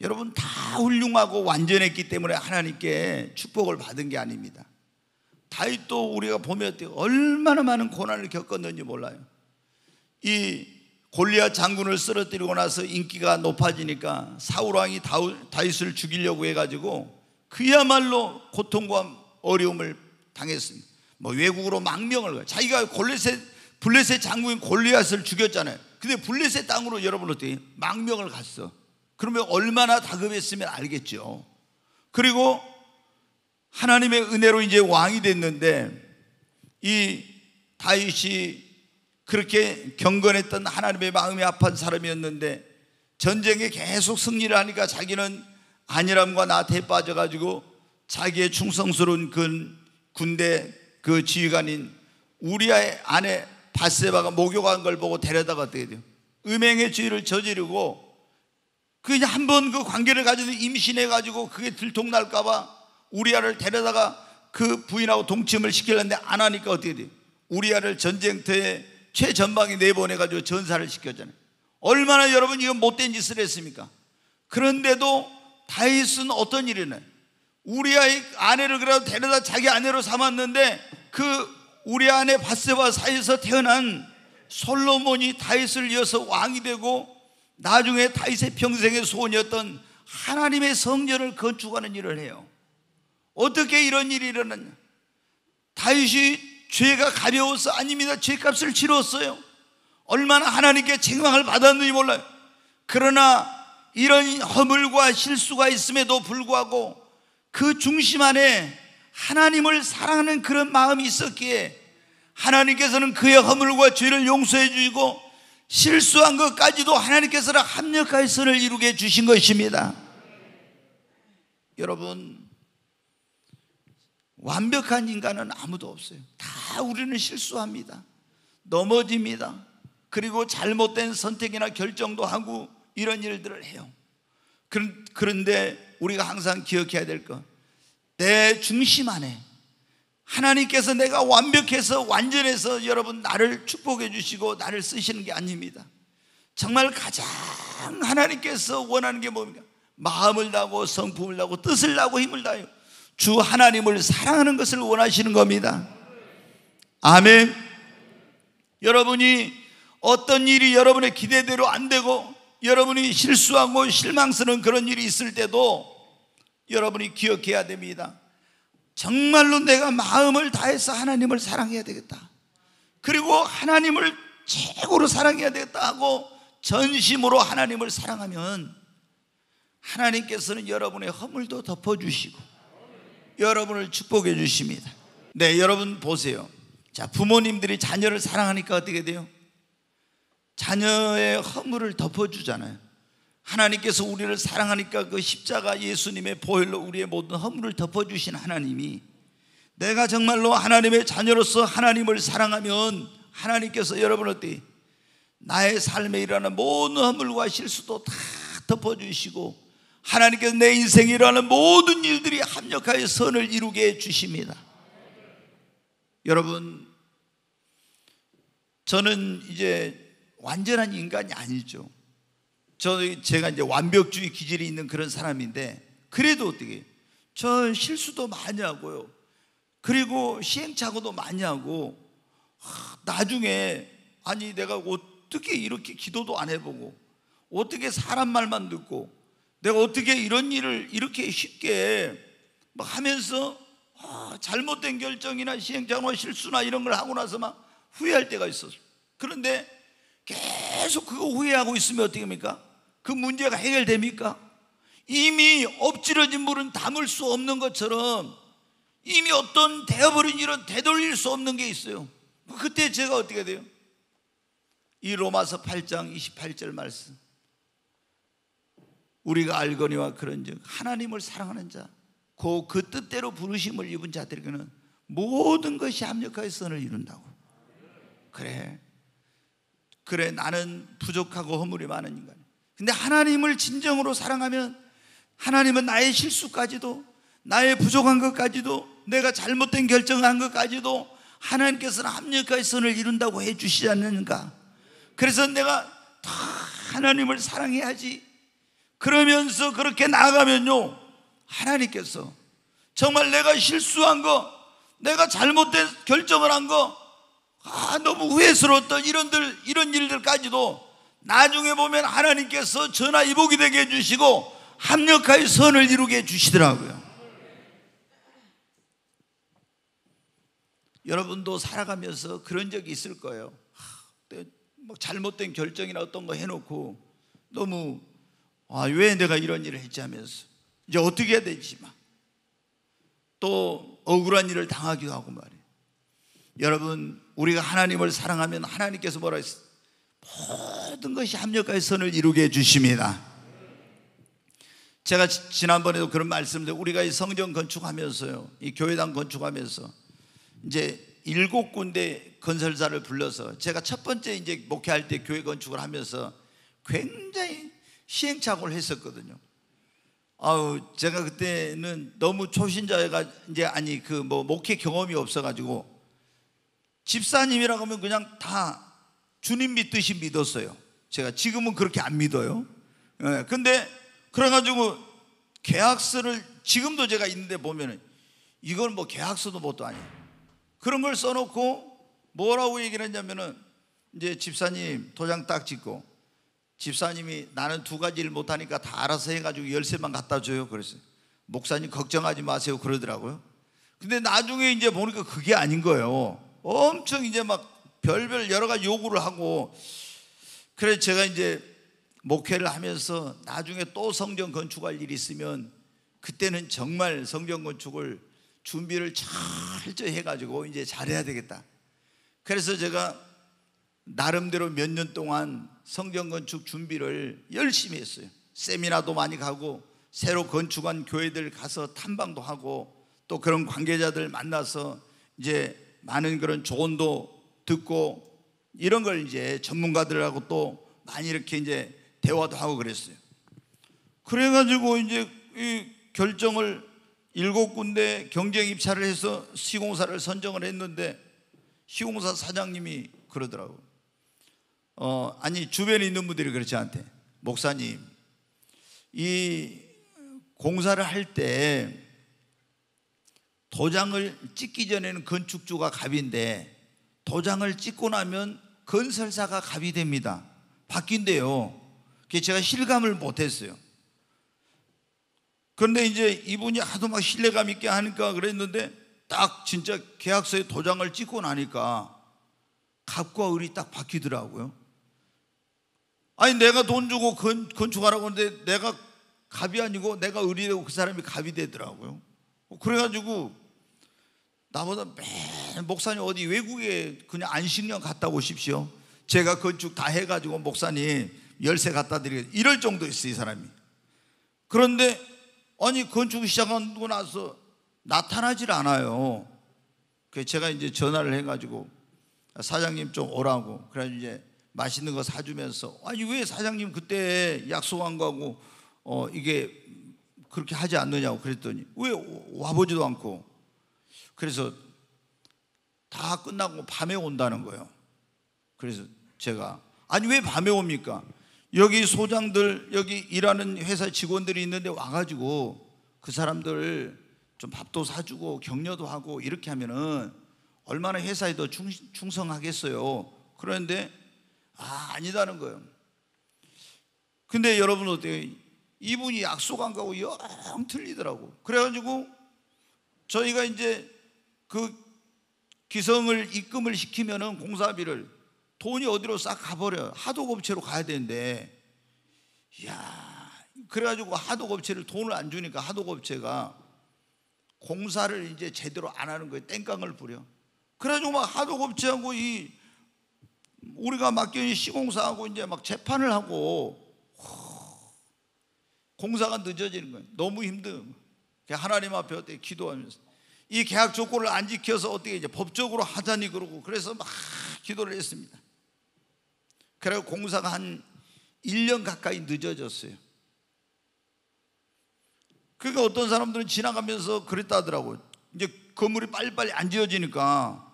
여러분 다 훌륭하고 완전했기 때문에 하나님께 축복을 받은 게 아닙니다. 다윗도 우리가 보면 얼마나 많은 고난을 겪었는지 몰라요. 이 골리앗 장군을 쓰러뜨리고 나서 인기가 높아지니까 사울 왕이 다윗을 죽이려고 해가지고 그야말로 고통과 어려움을 당했습니다. 뭐 외국으로 망명을 가. 자기가 골레셋 블레셋 장군인 골리앗을 죽였잖아요. 근데 블레셋 땅으로 여러분 어떻게 망명을 갔어. 그러면 얼마나 다급했으면 알겠죠. 그리고 하나님의 은혜로 이제 왕이 됐는데 이 다윗이 그렇게 경건했던 하나님의 마음이 아픈 사람이었는데 전쟁에 계속 승리를 하니까 자기는 안일함과 나태에 빠져가지고 자기의 충성스러운 그 군대 그 지휘관인 우리아의 아내 바세바가 목욕한 걸 보고 데려다가 어떻게 돼요? 음행의 죄를 저지르고 그냥 한번 그 관계를 가지고 임신해 가지고 그게 들통날까 봐 우리아를 데려다가 그 부인하고 동침을 시키려는데 안 하니까 어떻게 돼요? 우리아를 전쟁터에 최전방에 내보내 가지고 전사를 시켰잖아요. 얼마나 여러분 이거 못된 짓을 했습니까? 그런데도 다윗은 어떤 일이냐? 우리아의 아내를 그래도 데려다 자기 아내로 삼았는데 그 우리 아내 바세바 사이에서 태어난 솔로몬이 다윗을 이어서 왕이 되고 나중에 다윗의 평생의 소원이었던 하나님의 성전을 건축하는 일을 해요. 어떻게 이런 일이 일어났냐? 다윗이 죄가 가벼워서 아닙니다. 죄값을 치렀어요. 얼마나 하나님께 책망을 받았는지 몰라요. 그러나 이런 허물과 실수가 있음에도 불구하고 그 중심 안에 하나님을 사랑하는 그런 마음이 있었기에 하나님께서는 그의 허물과 죄를 용서해 주시고 실수한 것까지도 하나님께서는 합력하여 선을 이루게 주신 것입니다. 여러분, 완벽한 인간은 아무도 없어요. 다 우리는 실수합니다. 넘어집니다. 그리고 잘못된 선택이나 결정도 하고 이런 일들을 해요. 그런데 우리가 항상 기억해야 될 것, 내 중심 안에 하나님께서 내가 완벽해서 완전해서 여러분 나를 축복해 주시고 나를 쓰시는 게 아닙니다. 정말 가장 하나님께서 원하는 게 뭡니까? 마음을 다하고 성품을 다하고 뜻을 다하고 힘을 다해요. 주 하나님을 사랑하는 것을 원하시는 겁니다. 아멘. 여러분이 어떤 일이 여러분의 기대대로 안 되고 여러분이 실수하고 실망스러운 그런 일이 있을 때도 여러분이 기억해야 됩니다. 정말로 내가 마음을 다해서 하나님을 사랑해야 되겠다. 그리고 하나님을 최고로 사랑해야 되겠다 하고 전심으로 하나님을 사랑하면 하나님께서는 여러분의 허물도 덮어주시고 여러분을 축복해 주십니다. 네, 여러분 보세요. 자, 부모님들이 자녀를 사랑하니까 어떻게 돼요? 자녀의 허물을 덮어주잖아요. 하나님께서 우리를 사랑하니까 그 십자가 예수님의 보혈로 우리의 모든 허물을 덮어주신 하나님이 내가 정말로 하나님의 자녀로서 하나님을 사랑하면 하나님께서 여러분 어때? 나의 삶에 일어나는 모든 허물과 실수도 다 덮어주시고 하나님께서 내 인생에 일어나는 모든 일들이 합력하여 선을 이루게 해 주십니다. 여러분, 저는 이제 완전한 인간이 아니죠. 저 제가 이제 완벽주의 기질이 있는 그런 사람인데 그래도 어떻게 저 실수도 많이 하고요. 그리고 시행착오도 많이 하고 나중에 아니 내가 어떻게 이렇게 기도도 안 해보고 어떻게 사람 말만 듣고 내가 어떻게 이런 일을 이렇게 쉽게 막 하면서 아, 잘못된 결정이나 시행착오나 실수나 이런 걸 하고 나서 막 후회할 때가 있었어. 그런데 계속 그거 후회하고 있으면 어떻게 합니까? 그 문제가 해결됩니까? 이미 엎질러진 물은 담을 수 없는 것처럼 이미 어떤 되어버린 일은 되돌릴 수 없는 게 있어요. 그때 제가 어떻게 돼요? 이 로마서 8장 28절 말씀. 우리가 알거니와 그런즉 하나님을 사랑하는 자, 그, 그 뜻대로 부르심을 입은 자들에게는 모든 것이 합력하여 선을 이룬다고. 그래. 그래, 나는 부족하고 허물이 많은 인간. 근데 하나님을 진정으로 사랑하면 하나님은 나의 실수까지도 나의 부족한 것까지도 내가 잘못된 결정한 것까지도 하나님께서는 합력하여 선을 이룬다고 해 주시지 않는가? 그래서 내가 다 하나님을 사랑해야지. 그러면서 그렇게 나아가면요. 하나님께서 정말 내가 실수한 거, 내가 잘못된 결정을 한 거, 아, 너무 후회스러웠던 이런들, 이런 일들까지도 나중에 보면 하나님께서 전화 이복이 되게 해주시고 합력하여 선을 이루게 해주시더라고요. 여러분도 살아가면서 그런 적이 있을 거예요. 막 뭐 잘못된 결정이나 어떤 거 해놓고 너무 아, 왜 내가 이런 일을 했지 하면서 이제 어떻게 해야 되지 막. 또 억울한 일을 당하기도 하고 말이에요. 여러분, 우리가 하나님을 사랑하면 하나님께서 뭐라 했어요? 모든 것이 합력하여 선을 이루게 해주십니다. 제가 지난번에도 그런 말씀을 우리가 이 성전 건축하면서요, 이 교회당 건축하면서 이제 일곱 군데 건설사를 불러서 제가 첫 번째 이제 목회할 때 교회 건축을 하면서 굉장히 시행착오를 했었거든요. 아우 제가 그때는 너무 초신자가 이제 아니 그 뭐 목회 경험이 없어가지고 집사님이라고 하면 그냥 다 주님 믿듯이 믿었어요. 제가 지금은 그렇게 안 믿어요. 예, 근데 그래가지고 계약서를 지금도 제가 있는데 보면은 이걸 뭐 계약서도 뭣도 아니에요. 그런 걸 써놓고 뭐라고 얘기를 했냐면은 이제 집사님 도장 딱 찍고 집사님이 나는 두 가지 일 못하니까 다 알아서 해가지고 열쇠만 갖다 줘요. 그랬어요. 목사님 걱정하지 마세요. 그러더라고요. 근데 나중에 이제 보니까 그게 아닌 거예요. 엄청 이제 막 별별 여러 가지 요구를 하고 그래서 제가 이제 목회를 하면서 나중에 또 성전 건축할 일이 있으면 그때는 정말 성전 건축을 준비를 철저히 해가지고 이제 잘해야 되겠다. 그래서 제가 나름대로 몇 년 동안 성전 건축 준비를 열심히 했어요. 세미나도 많이 가고 새로 건축한 교회들 가서 탐방도 하고 또 그런 관계자들 만나서 이제 많은 그런 조언도 듣고 이런 걸 이제 전문가들하고 또 많이 이렇게 이제 대화도 하고 그랬어요. 그래가지고 이제 이 결정을 일곱 군데 경쟁 입찰을 해서 시공사를 선정을 했는데 시공사 사장님이 그러더라고. 어, 아니 주변에 있는 분들이 그렇지 않대. 목사님, 이 공사를 할 때 도장을 찍기 전에는 건축주가 갑인데 도장을 찍고 나면 건설사가 갑이 됩니다. 바뀐대요. 제가 실감을 못했어요. 그런데 이제 이분이 하도 막 신뢰감 있게 하니까 그랬는데 딱 진짜 계약서에 도장을 찍고 나니까 갑과 을이 딱 바뀌더라고요. 아니 내가 돈 주고 건, 건축하라고 하는데 내가 갑이 아니고 내가 을이 되고 그 사람이 갑이 되더라고요. 그래가지고 나보다 맨 목사님 어디 외국에 그냥 안식년 갔다 오십시오. 제가 건축 다 해가지고 목사님 열쇠 갖다 드리겠 이럴 정도였어요 이 사람이. 그런데 아니 건축 시작하고 나서 나타나질 않아요. 그래서 제가 이제 전화를 해가지고 사장님 좀 오라고 그래 이제 맛있는 거 사주면서 아니 왜 사장님 그때 약속한 거하고 어 이게 그렇게 하지 않느냐고 그랬더니 왜 와보지도 않고 그래서 다 끝나고 밤에 온다는 거예요. 그래서 제가 아니 왜 밤에 옵니까? 여기 소장들 여기 일하는 회사 직원들이 있는데 와가지고 그 사람들 좀 밥도 사주고 격려도 하고 이렇게 하면은 얼마나 회사에 더 충, 충성하겠어요. 그런데 아 아니다는 거예요. 근데 여러분 어때요? 이분이 약속한 거하고 영 틀리더라고. 그래가지고 저희가 이제 그 기성을 입금을 시키면은 공사비를 돈이 어디로 싹 가버려. 하도업체로 가야 되는데. 야 그래가지고 하도업체를 돈을 안 주니까 하도업체가 공사를 이제 제대로 안 하는 거예요 땡깡을 부려. 그래가지고 막 하도업체하고 이 우리가 맡겨진 시공사하고 이제 막 재판을 하고 공사가 늦어지는 거예요. 너무 힘든 하나님 앞에 어떻게 기도하면서 이 계약 조건을 안 지켜서 어떻게 이제 법적으로 하자니 그러고 그래서 막 기도를 했습니다. 그리고 공사가 한 1년 가까이 늦어졌어요. 그러니까 어떤 사람들은 지나가면서 그랬다 하더라고요. 이제 건물이 빨리빨리 안 지어지니까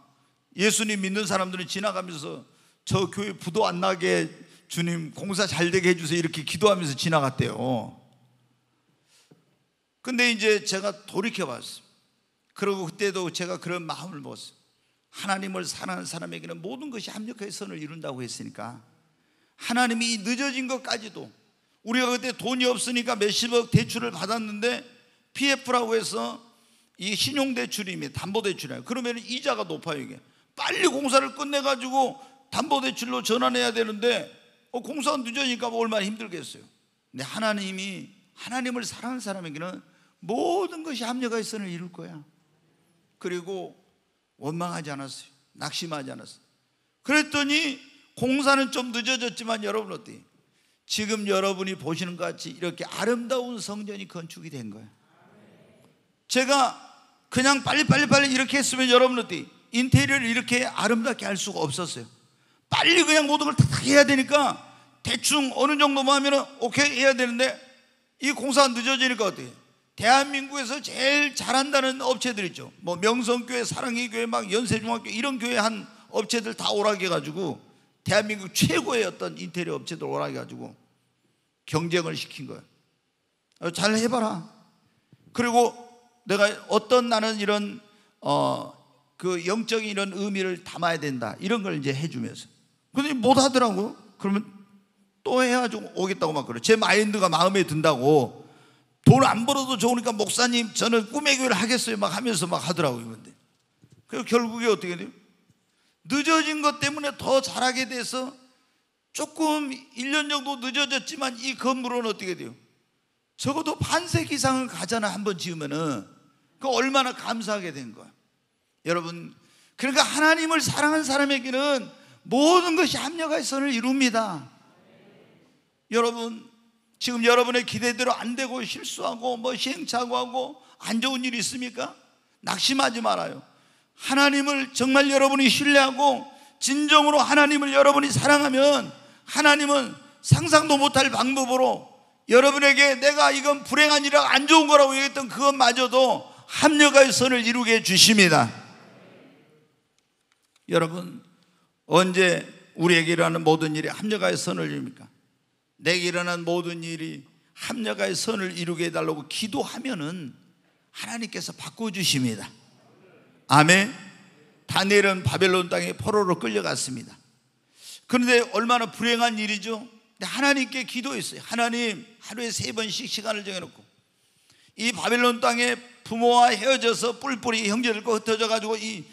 예수님 믿는 사람들은 지나가면서 저 교회 부도 안 나게 주님 공사 잘 되게 해주세요 이렇게 기도하면서 지나갔대요. 근데 이제 제가 돌이켜 봤어요. 그리고 그때도 제가 그런 마음을 먹었어요. 하나님을 사랑하는 사람에게는 모든 것이 합력하여 선을 이룬다고 했으니까 하나님이 늦어진 것까지도 우리가 그때 돈이 없으니까 몇십억 대출을 받았는데 PF라고 해서 이 신용대출입니다. 담보대출이에요. 그러면 이자가 높아요, 이게. 빨리 공사를 끝내가지고 담보대출로 전환해야 되는데, 어, 공사가 늦어지니까 뭐 얼마나 힘들겠어요. 근데 하나님이, 하나님을 사랑하는 사람에게는 모든 것이 합력의 선을 이룰 거야. 그리고 원망하지 않았어요. 낙심하지 않았어요. 그랬더니 공사는 좀 늦어졌지만 여러분 어때요? 지금 여러분이 보시는 것 같이 이렇게 아름다운 성전이 건축이 된 거예요. 제가 그냥 빨리빨리빨리 이렇게 했으면 여러분 어때요? 인테리어를 이렇게 아름답게 할 수가 없었어요. 빨리 그냥 모든 걸 다 해야 되니까 대충 어느 정도만 하면 오케이 해야 되는데 이 공사가 늦어지니까 어때요? 대한민국에서 제일 잘한다는 업체들 있죠. 뭐 명성교회, 사랑의 교회, 막 연세중학교 이런 교회 한 업체들 다 오락해 가지고 대한민국 최고의 어떤 인테리어 업체들 오락해 가지고 경쟁을 시킨 거예요. 어, 잘 해봐라. 그리고 내가 어떤 나는 이런 어 그 영적인 이런 의미를 담아야 된다 이런 걸 이제 해주면서 근데 못 하더라고. 그러면 또 해가지고 오겠다고 막 그래. 제 마인드가 마음에 든다고 돈 안 벌어도 좋으니까 목사님 저는 꿈의 교회를 하겠어요. 막 하면서 막 하더라고요 근데 그 결국에 어떻게 돼요? 늦어진 것 때문에 더 잘하게 돼서 조금 1년 정도 늦어졌지만 이 건물은 어떻게 돼요? 적어도 반세기 이상은 가잖아 한 번 지으면은. 그 얼마나 감사하게 된 거야. 여러분 그러니까 하나님을 사랑하는 사람에게는 모든 것이 합력의 선을 이룹니다. 여러분 지금 여러분의 기대대로 안 되고 실수하고 뭐 시행착오하고 안 좋은 일이 있습니까? 낙심하지 말아요. 하나님을 정말 여러분이 신뢰하고 진정으로 하나님을 여러분이 사랑하면 하나님은 상상도 못할 방법으로 여러분에게 내가 이건 불행한 일이라 안 좋은 거라고 얘기했던 그것마저도 합력의 선을 이루게 해주십니다. 여러분, 언제 우리에게 일어나는 모든 일이 합력의 선을 이룹니까? 내게 일어난 모든 일이 합력의 선을 이루게 해달라고 기도하면은 하나님께서 바꿔주십니다. 아멘. 다니엘은 바벨론 땅에 포로로 끌려갔습니다. 그런데 얼마나 불행한 일이죠. 하나님께 기도했어요. 하나님 하루에 세 번씩 시간을 정해놓고 이 바벨론 땅에 부모와 헤어져서 뿔뿔이 형제들과 흩어져 가지고 이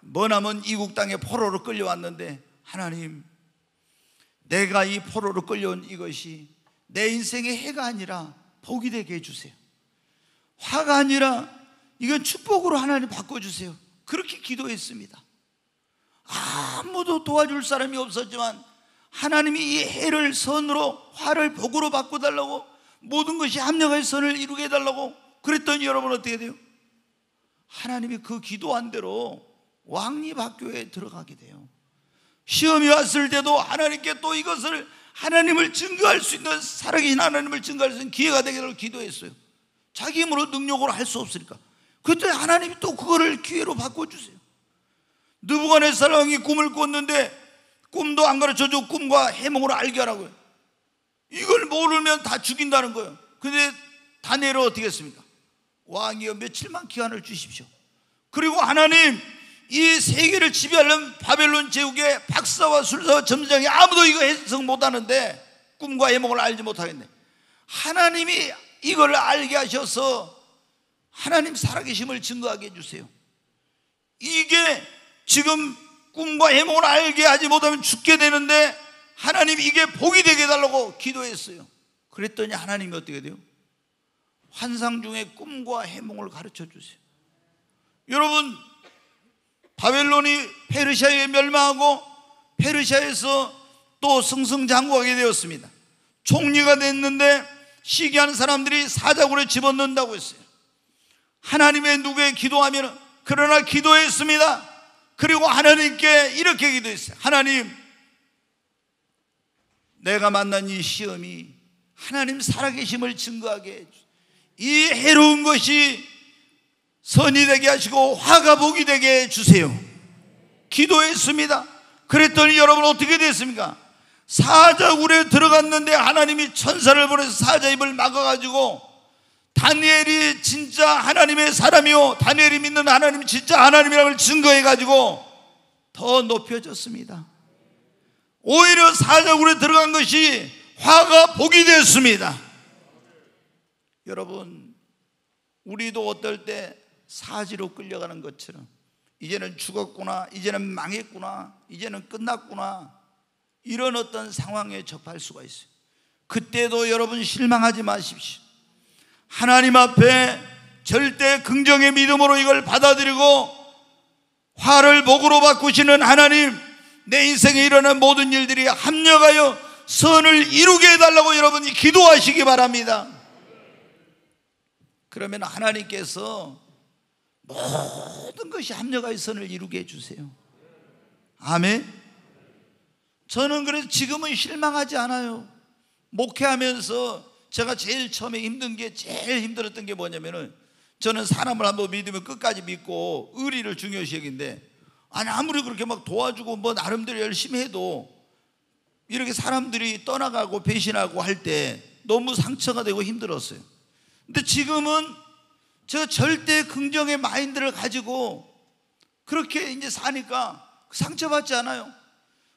머나먼 이국 땅에 포로로 끌려왔는데 하나님 내가 이 포로로 끌려온 이것이 내 인생의 해가 아니라 복이 되게 해주세요. 화가 아니라 이건 축복으로 하나님 바꿔주세요. 그렇게 기도했습니다. 아무도 도와줄 사람이 없었지만 하나님이 이 해를 선으로 화를 복으로 바꿔달라고 모든 것이 합력의 선을 이루게 해달라고 그랬더니 여러분 어떻게 돼요? 하나님이 그 기도한 대로 왕립학교에 들어가게 돼요. 시험이 왔을 때도 하나님께 또 이것을 하나님을 증거할 수 있는 살아계신 하나님을 증거할 수 있는 기회가 되기를 기도했어요. 자기 힘으로 능력으로 할 수 없으니까. 그때 하나님이 또 그거를 기회로 바꿔주세요. 느부갓네살 왕이 꿈을 꿨는데 꿈도 안 가르쳐주고 꿈과 해몽을 알게 하라고요. 이걸 모르면 다 죽인다는 거예요. 근데 다니엘은 어떻게 했습니까? 왕이여 며칠만 기한을 주십시오. 그리고 하나님 이 세계를 지배하려는 바벨론 제국의 박사와 술사와 점장이 아무도 이거 해석 못하는데 꿈과 해몽을 알지 못하겠네. 하나님이 이걸 알게 하셔서 하나님 살아계심을 증거하게 해주세요. 이게 지금 꿈과 해몽을 알게 하지 못하면 죽게 되는데 하나님 이게 복이 되게 해달라고 기도했어요. 그랬더니 하나님이 어떻게 돼요? 환상 중에 꿈과 해몽을 가르쳐 주세요. 여러분 바벨론이 페르시아에 멸망하고 페르시아에서 또 승승장구하게 되었습니다. 총리가 됐는데 시기하는 사람들이 사자굴에 집어넣는다고 했어요. 하나님의 누구에 기도하면 그러나 기도했습니다. 그리고 하나님께 이렇게 기도했어요. 하나님, 내가 만난 이 시험이 하나님 살아계심을 증거하게 해주. 이 해로운 것이 선이 되게 하시고 화가 복이 되게 해주세요. 기도했습니다. 그랬더니 여러분 어떻게 됐습니까? 사자굴에 들어갔는데 하나님이 천사를 보내서 사자 입을 막아가지고 다니엘이 진짜 하나님의 사람이요. 다니엘이 믿는 하나님이 진짜 하나님이라는 걸 증거해가지고 더 높여졌습니다. 오히려 사자굴에 들어간 것이 화가 복이 됐습니다. 여러분, 우리도 어떨 때 사지로 끌려가는 것처럼 이제는 죽었구나, 이제는 망했구나, 이제는 끝났구나 이런 어떤 상황에 접할 수가 있어요. 그때도 여러분 실망하지 마십시오. 하나님 앞에 절대 긍정의 믿음으로 이걸 받아들이고 화를 복으로 바꾸시는 하나님, 내 인생에 일어난 모든 일들이 합력하여 선을 이루게 해달라고 여러분이 기도하시기 바랍니다. 그러면 하나님께서 모든 것이 합력하여 선을 이루게 해주세요. 아멘. 저는 그래서 지금은 실망하지 않아요. 목회하면서 제가 제일 처음에 힘든 게 제일 힘들었던 게 뭐냐면은 저는 사람을 한번 믿으면 끝까지 믿고 의리를 중요시 여긴데 아니 아무리 그렇게 막 도와주고 뭐 나름대로 열심히 해도 이렇게 사람들이 떠나가고 배신하고 할 때 너무 상처가 되고 힘들었어요. 근데 지금은 제가 절대 긍정의 마인드를 가지고 그렇게 이제 사니까 상처받지 않아요.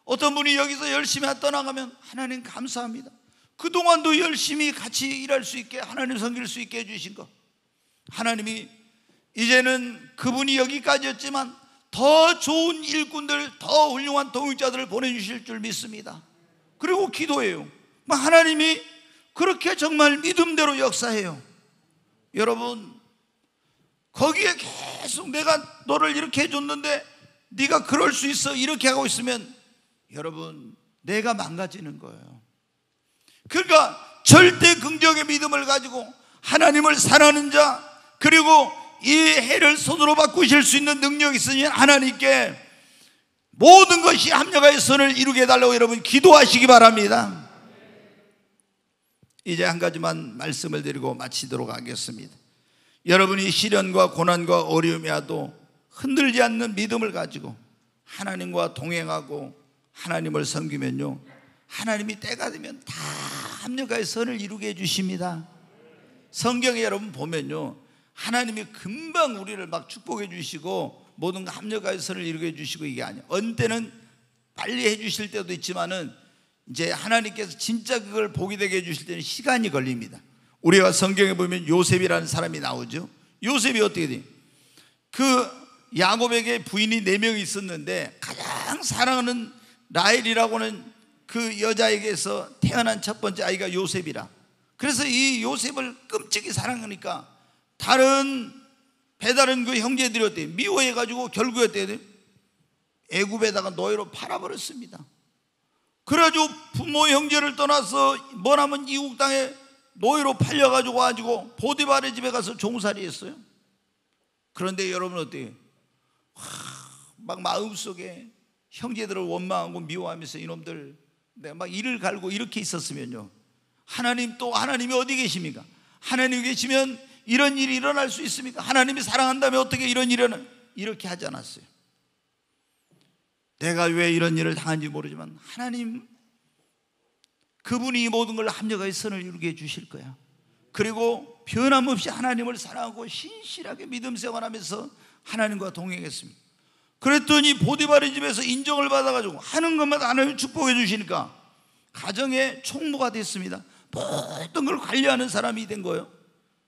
어떤 분이 여기서 열심히 떠나가면 하나님 감사합니다. 그동안도 열심히 같이 일할 수 있게 하나님 섬길 수 있게 해주신 것. 하나님이 이제는 그분이 여기까지였지만 더 좋은 일꾼들, 더 훌륭한 동역자들을 보내주실 줄 믿습니다. 그리고 기도해요. 뭐 하나님이 그렇게 정말 믿음대로 역사해요. 여러분, 거기에 계속 내가 너를 이렇게 해줬는데 네가 그럴 수 있어 이렇게 하고 있으면 여러분 내가 망가지는 거예요. 그러니까 절대 긍정의 믿음을 가지고 하나님을 사랑하는 자 그리고 이 해를 손으로 바꾸실 수 있는 능력이 있으니 하나님께 모든 것이 합력하여 선을 이루게 해달라고 여러분 기도하시기 바랍니다. 이제 한 가지만 말씀을 드리고 마치도록 하겠습니다. 여러분이 시련과 고난과 어려움이 와도 흔들지 않는 믿음을 가지고 하나님과 동행하고 하나님을 섬기면요. 하나님이 때가 되면 다 합력하여 선을 이루게 해주십니다. 성경에 여러분 보면요. 하나님이 금방 우리를 막 축복해 주시고 모든 합력하여 선을 이루게 해주시고 이게 아니에요. 언때는 빨리 해주실 때도 있지만은 이제 하나님께서 진짜 그걸 보게 되게 해주실 때는 시간이 걸립니다. 우리가 성경에 보면 요셉이라는 사람이 나오죠. 요셉이 어떻게 돼? 그 야곱에게 부인이 네 명이 있었는데 가장 사랑하는 라헬이라고는 그 여자에게서 태어난 첫 번째 아이가 요셉이라. 그래서 이 요셉을 끔찍이 사랑하니까 다른 배다른 그 형제들이 어때 미워해 가지고 결국에 어때 애굽에다가 노예로 팔아버렸습니다. 그래가지고 부모 형제를 떠나서 머나먼 이국 땅에 노예로 팔려가지고 가지고 보디발의 집에 가서 종살이 했어요. 그런데 여러분 어때요? 막 마음속에 형제들을 원망하고 미워하면서 이놈들 내가 막 이를 갈고 이렇게 있었으면요. 하나님 또 하나님이 어디 계십니까? 하나님 계시면 이런 일이 일어날 수 있습니까? 하나님이 사랑한다면 어떻게 이런 일은 이렇게 하지 않았어요. 내가 왜 이런 일을 당한지 모르지만 하나님 그분이 이 모든 걸 합력하여 선을 이루게 해 주실 거야. 그리고 변함없이 하나님을 사랑하고 신실하게 믿음 생활하면서 하나님과 동행했습니다. 그랬더니 보디바리 집에서 인정을 받아가지고 하는 것마다 하나님 축복해 주시니까 가정의 총무가 됐습니다. 모든 걸 관리하는 사람이 된 거예요.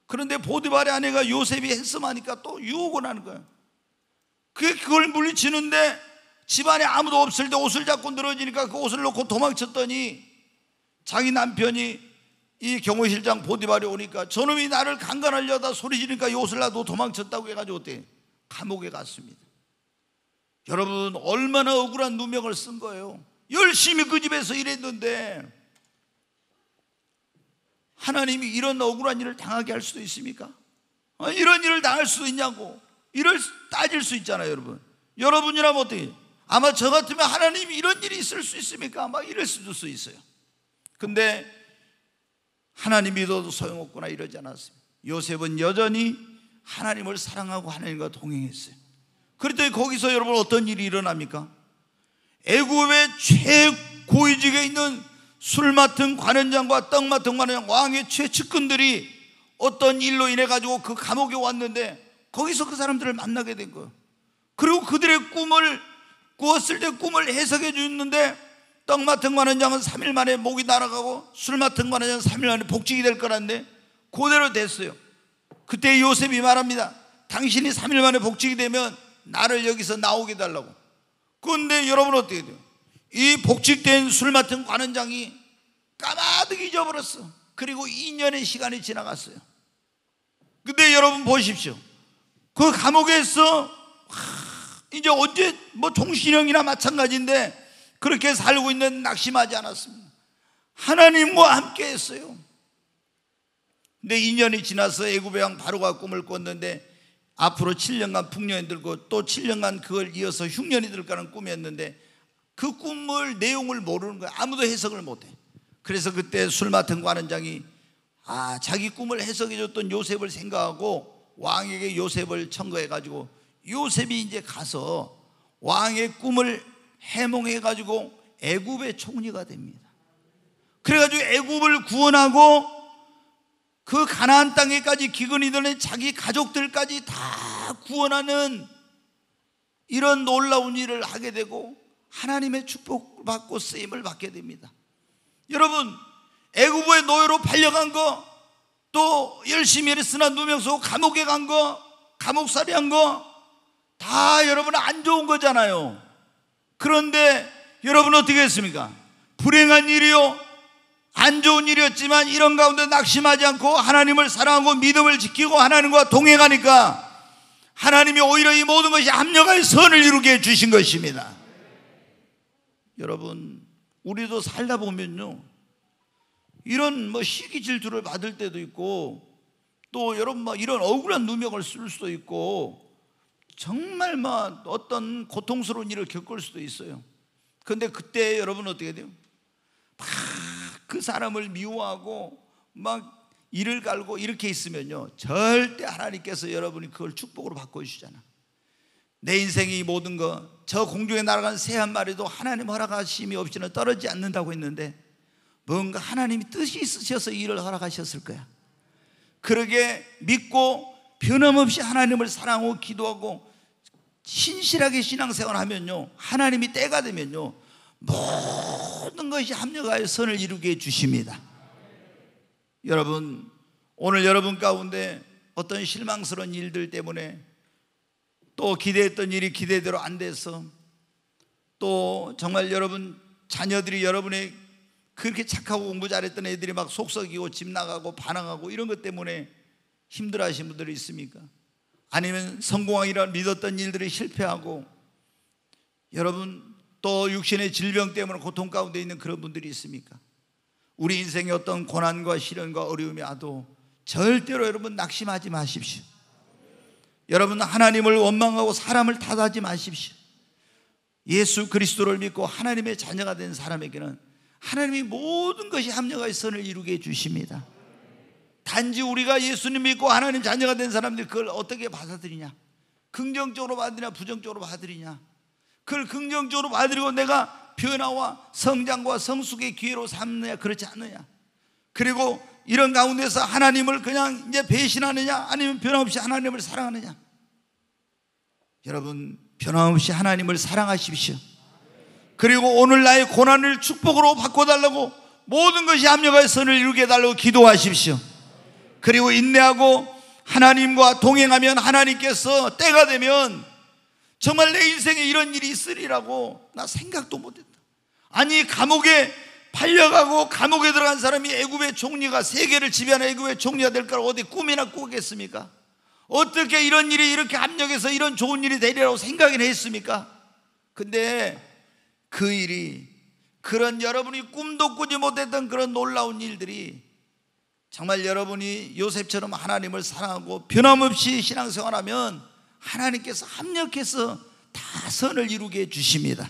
그런데 보디발의 아내가 요셉이 했음하니까 또 유혹을 하는 거예요. 그게 그걸 물리치는데 집안에 아무도 없을 때 옷을 잡고 늘어지니까 그 옷을 놓고 도망쳤더니 자기 남편이 이 경호실장 보디발이 오니까 저놈이 나를 강간하려다 소리 지르니까 놔도 도망쳤다고 해가지고 어때? 감옥에 갔습니다. 여러분 얼마나 억울한 누명을 쓴 거예요. 열심히 그 집에서 일했는데 하나님이 이런 억울한 일을 당하게 할 수도 있습니까? 어, 이런 일을 당할 수도 있냐고 이를 따질 수 있잖아요 여러분 여러분이라면 어떻게 아마 저 같으면 하나님이 이런 일이 있을 수 있습니까? 막 이럴 수도 있어요 근데 하나님 믿어도 소용없구나 이러지 않았습니다 요셉은 여전히 하나님을 사랑하고 하나님과 동행했어요 그랬더니 거기서 여러분 어떤 일이 일어납니까? 애굽의 최고위직에 있는 술 맡은 관원장과 떡 맡은 관원장 왕의 최측근들이 어떤 일로 인해 가지고 그 감옥에 왔는데 거기서 그 사람들을 만나게 된 거예요. 그리고 그들의 꿈을 꾸었을 때 꿈을 해석해 주는데 떡 맡은 관원장은 3일 만에 목이 날아가고 술 맡은 관원장은 3일 만에 복직이 될 거란데 그대로 됐어요. 그때 요셉이 말합니다. 당신이 3일 만에 복직이 되면 나를 여기서 나오게 달라고. 그런데 여러분 어떻게 돼요? 이 복직된 술 맡은 관원장이 까마득 잊어버렸어. 그리고 2년의 시간이 지나갔어요. 근데 여러분 보십시오. 그 감옥에서 이제 언제 뭐 종신형이나 마찬가지인데 그렇게 살고 있는 낙심하지 않았습니다. 하나님과 함께 했어요. 근데 2년이 지나서 애굽의 왕 바로가 꿈을 꿨는데 앞으로 7년간 풍년이 들고 또 7년간 그걸 이어서 흉년이 들까는 꿈이었는데 그 꿈을 내용을 모르는 거야. 아무도 해석을 못 해. 그래서 그때 술 맡은 관원장이 아, 자기 꿈을 해석해 줬던 요셉을 생각하고 왕에게 요셉을 청구해 가지고 요셉이 이제 가서 왕의 꿈을 해몽해 가지고 애굽의 총리가 됩니다. 그래 가지고 애굽을 구원하고 그 가나안 땅에까지 기근이 드는 자기 가족들까지 다 구원하는 이런 놀라운 일을 하게 되고 하나님의 축복을 받고 쓰임을 받게 됩니다. 여러분 애굽의 노예로 팔려간 거, 또 열심히 일했으나 누명 쏘고 감옥에 간 거, 감옥살이 한 거, 다 여러분 안 좋은 거잖아요. 그런데 여러분 어떻게 했습니까? 불행한 일이요. 안 좋은 일이었지만 이런 가운데 낙심하지 않고 하나님을 사랑하고 믿음을 지키고 하나님과 동행하니까 하나님이 오히려 이 모든 것이 합력하여 선을 이루게 해 주신 것입니다. 여러분, 우리도 살다 보면요. 이런 뭐 시기 질투를 받을 때도 있고 또 여러분 막 이런 억울한 누명을 쓸 수도 있고 정말 막 어떤 고통스러운 일을 겪을 수도 있어요. 근데 그때 여러분 어떻게 돼요? 막 그 사람을 미워하고 막 이를 갈고 이렇게 있으면요. 절대 하나님께서 여러분이 그걸 축복으로 바꿔주시잖아. 내 인생이 모든 거, 저 공중에 날아간 새 한 마리도 하나님 허락하심이 없이는 떨어지지 않는다고 했는데 뭔가 하나님이 뜻이 있으셔서 일을 허락하셨을 거야. 그러게 믿고 변함없이 하나님을 사랑하고 기도하고 신실하게 신앙생활 하면요. 하나님이 때가 되면요. 모든 것이 합력하여 선을 이루게 해 주십니다. 여러분, 오늘 여러분 가운데 어떤 실망스러운 일들 때문에 또 기대했던 일이 기대대로 안 돼서 또 정말 여러분 자녀들이 여러분의 그렇게 착하고 공부 잘했던 애들이 막 속썩이고 집 나가고 반항하고 이런 것 때문에 힘들어 하신 분들이 있습니까? 아니면 성공하리라 믿었던 일들이 실패하고 여러분 또 육신의 질병 때문에 고통 가운데 있는 그런 분들이 있습니까? 우리 인생에 어떤 고난과 시련과 어려움이 와도 절대로 여러분 낙심하지 마십시오. 여러분 하나님을 원망하고 사람을 탓하지 마십시오. 예수 그리스도를 믿고 하나님의 자녀가 된 사람에게는 하나님이 모든 것이 합력하여 선을 이루게 해 주십니다. 단지 우리가 예수님 믿고 하나님 자녀가 된 사람들이 그걸 어떻게 받아들이냐? 긍정적으로 받으냐, 부정적으로 받으리냐? 그걸 긍정적으로 받으리고 내가 변화와 성장과 성숙의 기회로 삼느냐, 그렇지 않느냐? 그리고 이런 가운데서 하나님을 그냥 이제 배신하느냐, 아니면 변함없이 하나님을 사랑하느냐? 여러분, 변함없이 하나님을 사랑하십시오. 그리고 오늘 나의 고난을 축복으로 바꿔달라고 모든 것이 합력하여 선을 이루게 해달라고 기도하십시오. 그리고 인내하고 하나님과 동행하면 하나님께서 때가 되면 정말 내 인생에 이런 일이 있으리라고 나 생각도 못했다. 아니 감옥에 팔려가고 감옥에 들어간 사람이 애굽의 총리가 세계를 지배하는 애굽의 총리가 될 거라고 어디 꿈이나 꾸겠습니까? 어떻게 이런 일이 이렇게 합력해서 이런 좋은 일이 되리라고 생각을 했습니까? 근데 그 일이 그런 여러분이 꿈도 꾸지 못했던 그런 놀라운 일들이 정말 여러분이 요셉처럼 하나님을 사랑하고 변함없이 신앙생활하면 하나님께서 합력해서 다 선을 이루게 해 주십니다.